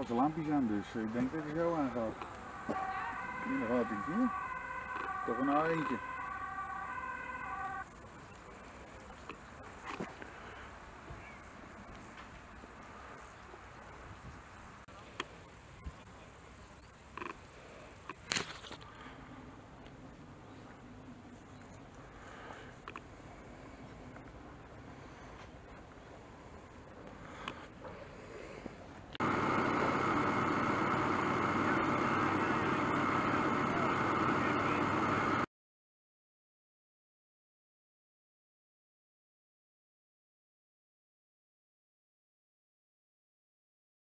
had de lampjes aan, dus eh, ik denk dat hij zo aangaat. Hier gaat hij hier. Toch een A eentje.